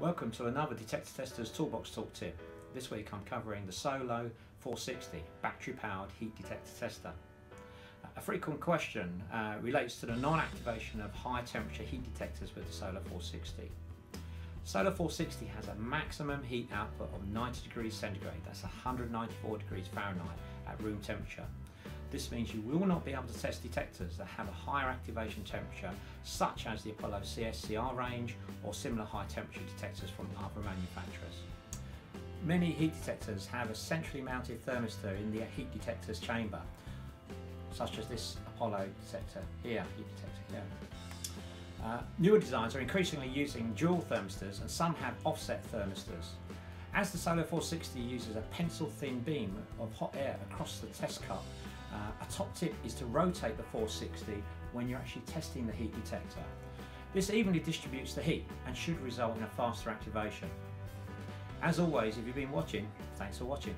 Welcome to another Detector Testers Toolbox Talk tip. This week I'm covering the Solo 460 battery powered heat detector tester. A frequent question uh, relates to the non-activation of high temperature heat detectors with the Solo 460. Solo 460 has a maximum heat output of 90 degrees centigrade, that's 194 degrees Fahrenheit at room temperature. This means you will not be able to test detectors that have a higher activation temperature, such as the Apollo CSCR range or similar high temperature detectors from other manufacturers. Many heat detectors have a centrally mounted thermistor in the heat detector's chamber, such as this Apollo detector here, heat detector here. Uh, newer designs are increasingly using dual thermistors and some have offset thermistors. As the Solo 460 uses a pencil thin beam of hot air across the test cup uh, a top tip is to rotate the 460 when you're actually testing the heat detector. This evenly distributes the heat and should result in a faster activation. As always, if you've been watching, thanks for watching.